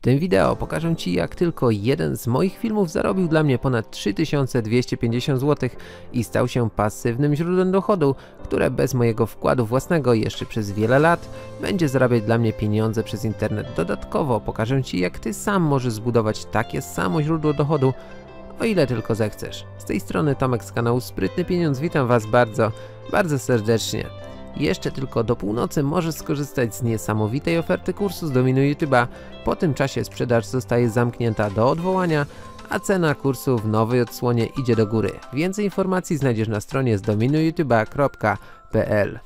W tym wideo pokażę Ci jak tylko jeden z moich filmów zarobił dla mnie ponad 3250 zł i stał się pasywnym źródłem dochodu, które bez mojego wkładu własnego jeszcze przez wiele lat będzie zarabiać dla mnie pieniądze przez internet. Dodatkowo pokażę Ci jak Ty sam możesz zbudować takie samo źródło dochodu, o ile tylko zechcesz. Z tej strony Tomek z kanału Sprytny Pieniądz, witam Was bardzo, bardzo serdecznie. Jeszcze tylko do północy możesz skorzystać z niesamowitej oferty kursu z Dominu YouTube'a. Po tym czasie sprzedaż zostaje zamknięta do odwołania, a cena kursu w nowej odsłonie idzie do góry. Więcej informacji znajdziesz na stronie z dominuyoutube.pl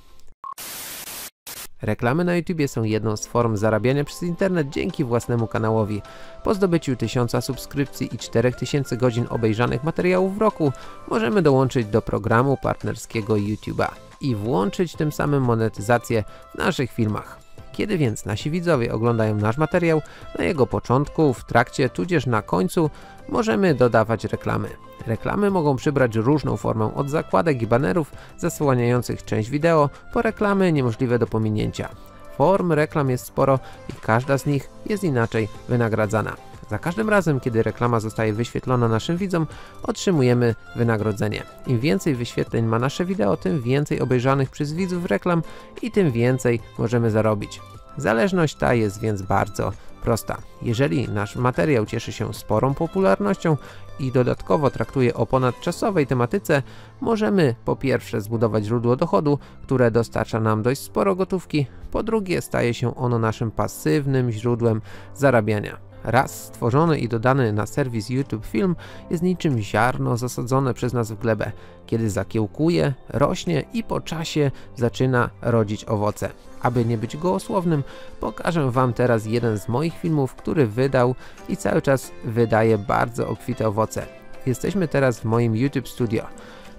Reklamy na YouTube są jedną z form zarabiania przez internet dzięki własnemu kanałowi. Po zdobyciu 1000 subskrypcji i 4000 godzin obejrzanych materiałów w roku możemy dołączyć do programu partnerskiego YouTube'a i włączyć tym samym monetyzację w naszych filmach. Kiedy więc nasi widzowie oglądają nasz materiał, na jego początku, w trakcie, tudzież na końcu możemy dodawać reklamy. Reklamy mogą przybrać różną formę od zakładek i banerów zasłaniających część wideo po reklamy niemożliwe do pominięcia. Form reklam jest sporo i każda z nich jest inaczej wynagradzana. Za każdym razem, kiedy reklama zostaje wyświetlona naszym widzom, otrzymujemy wynagrodzenie. Im więcej wyświetleń ma nasze wideo, tym więcej obejrzanych przez widzów reklam i tym więcej możemy zarobić. Zależność ta jest więc bardzo prosta. Jeżeli nasz materiał cieszy się sporą popularnością i dodatkowo traktuje o ponadczasowej tematyce, możemy po pierwsze zbudować źródło dochodu, które dostarcza nam dość sporo gotówki, po drugie staje się ono naszym pasywnym źródłem zarabiania. Raz stworzony i dodany na serwis YouTube film jest niczym ziarno zasadzone przez nas w glebę. Kiedy zakiełkuje, rośnie i po czasie zaczyna rodzić owoce. Aby nie być gołosłownym, pokażę Wam teraz jeden z moich filmów, który wydał i cały czas wydaje bardzo obfite owoce. Jesteśmy teraz w moim YouTube Studio.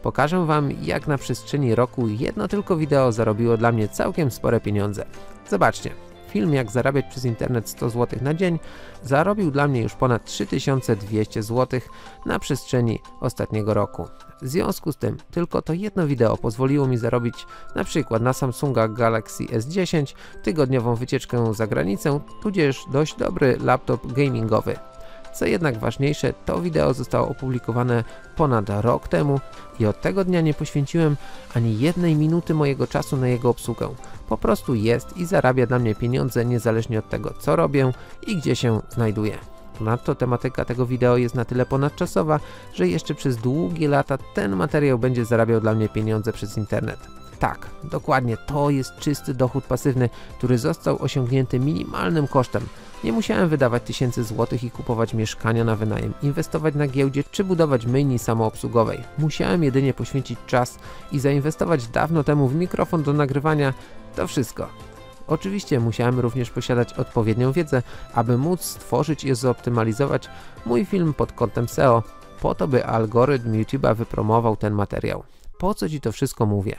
Pokażę Wam jak na przestrzeni roku jedno tylko wideo zarobiło dla mnie całkiem spore pieniądze. Zobaczcie film jak zarabiać przez internet 100 zł na dzień zarobił dla mnie już ponad 3200 zł na przestrzeni ostatniego roku. W związku z tym tylko to jedno wideo pozwoliło mi zarobić na przykład na Samsunga Galaxy S10 tygodniową wycieczkę za granicę, tudzież dość dobry laptop gamingowy. Co jednak ważniejsze, to wideo zostało opublikowane ponad rok temu i od tego dnia nie poświęciłem ani jednej minuty mojego czasu na jego obsługę. Po prostu jest i zarabia dla mnie pieniądze niezależnie od tego co robię i gdzie się znajduję. Ponadto tematyka tego wideo jest na tyle ponadczasowa, że jeszcze przez długie lata ten materiał będzie zarabiał dla mnie pieniądze przez internet. Tak, dokładnie, to jest czysty dochód pasywny, który został osiągnięty minimalnym kosztem. Nie musiałem wydawać tysięcy złotych i kupować mieszkania na wynajem, inwestować na giełdzie czy budować myjni samoobsługowej. Musiałem jedynie poświęcić czas i zainwestować dawno temu w mikrofon do nagrywania. To wszystko. Oczywiście musiałem również posiadać odpowiednią wiedzę, aby móc stworzyć i zoptymalizować mój film pod kątem SEO, po to by algorytm YouTube'a wypromował ten materiał. Po co Ci to wszystko mówię?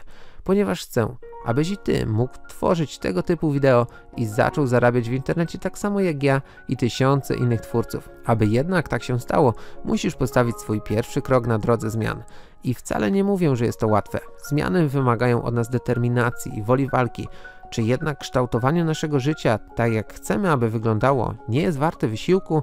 Ponieważ chcę, abyś i Ty mógł tworzyć tego typu wideo i zaczął zarabiać w internecie tak samo jak ja i tysiące innych twórców. Aby jednak tak się stało, musisz postawić swój pierwszy krok na drodze zmian. I wcale nie mówię, że jest to łatwe. Zmiany wymagają od nas determinacji i woli walki, czy jednak kształtowanie naszego życia tak jak chcemy, aby wyglądało, nie jest warte wysiłku?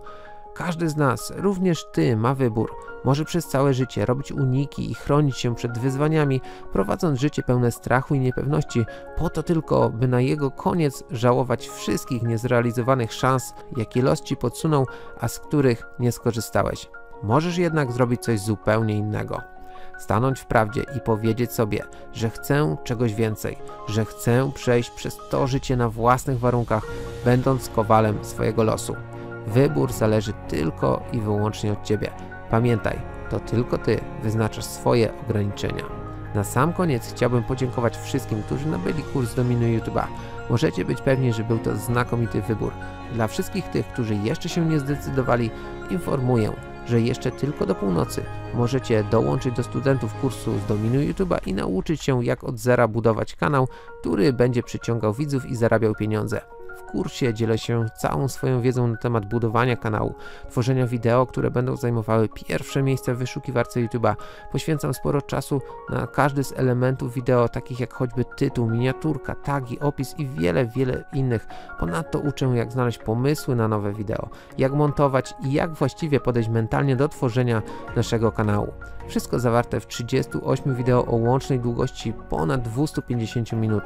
Każdy z nas, również Ty, ma wybór. Może przez całe życie robić uniki i chronić się przed wyzwaniami, prowadząc życie pełne strachu i niepewności, po to tylko, by na jego koniec żałować wszystkich niezrealizowanych szans, jakie los Ci podsunął, a z których nie skorzystałeś. Możesz jednak zrobić coś zupełnie innego stanąć w prawdzie i powiedzieć sobie, że chcę czegoś więcej, że chcę przejść przez to życie na własnych warunkach, będąc kowalem swojego losu. Wybór zależy tylko i wyłącznie od Ciebie. Pamiętaj, to tylko Ty wyznaczasz swoje ograniczenia. Na sam koniec chciałbym podziękować wszystkim, którzy nabyli kurs Dominuj YouTube'a. Możecie być pewni, że był to znakomity wybór. Dla wszystkich tych, którzy jeszcze się nie zdecydowali, informuję, że jeszcze tylko do północy możecie dołączyć do studentów kursu z Dominuj YouTube'a i nauczyć się jak od zera budować kanał, który będzie przyciągał widzów i zarabiał pieniądze. W kursie dzielę się całą swoją wiedzą na temat budowania kanału, tworzenia wideo, które będą zajmowały pierwsze miejsce w wyszukiwarce YouTube'a. Poświęcam sporo czasu na każdy z elementów wideo, takich jak choćby tytuł, miniaturka, tagi, opis i wiele, wiele innych. Ponadto uczę jak znaleźć pomysły na nowe wideo, jak montować i jak właściwie podejść mentalnie do tworzenia naszego kanału. Wszystko zawarte w 38 wideo o łącznej długości ponad 250 minut.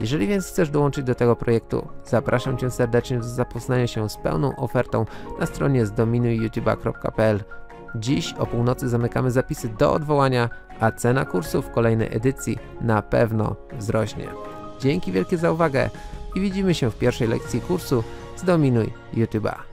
Jeżeli więc chcesz dołączyć do tego projektu, zapraszam Cię serdecznie do zapoznania się z pełną ofertą na stronie zdominujyoutube.pl. Dziś o północy zamykamy zapisy do odwołania, a cena kursu w kolejnej edycji na pewno wzrośnie. Dzięki wielkie za uwagę i widzimy się w pierwszej lekcji kursu Zdominuj YouTube'a.